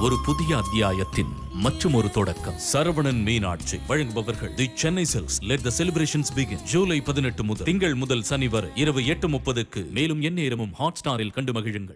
ஒரு புதிய அத்தியாயத்தின் மற்றும் ஒரு தொடக்கம். சரவணன் மீனாட்சி வழங்குபவர்கள். The Chennai silks let the celebrations begin July பதினெட்டு முதல். திங்கள் முதல் சனி வரை இரவு எட்டு முப்பதுக்கு மேலும் எந்நேரமும் ஹாட் ஸ்டாரில் கண்டு மகிழுங்கள்.